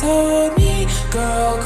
told me, girl,